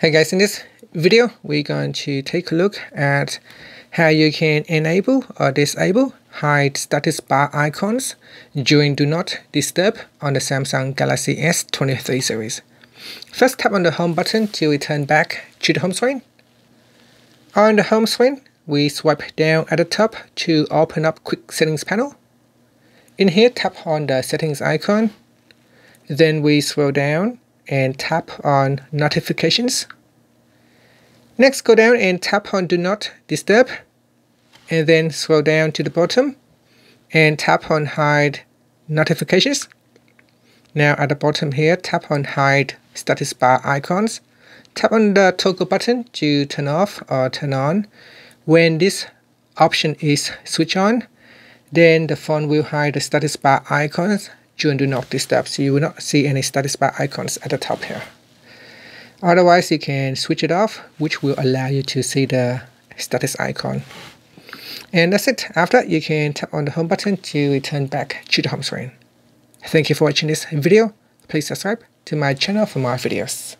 Hey guys, in this video, we're going to take a look at how you can enable or disable hide status bar icons during Do Not Disturb on the Samsung Galaxy S23 series. First tap on the home button to return back to the home screen. On the home screen, we swipe down at the top to open up quick settings panel. In here, tap on the settings icon. Then we scroll down and tap on notifications. Next, go down and tap on do not disturb and then scroll down to the bottom and tap on hide notifications. Now at the bottom here, tap on hide status bar icons. Tap on the toggle button to turn off or turn on. When this option is switched on, then the phone will hide the status bar icons during do not disturb so you will not see any status bar icons at the top here. Otherwise you can switch it off which will allow you to see the status icon. And that's it. After you can tap on the home button to return back to the home screen. Thank you for watching this video. Please subscribe to my channel for more videos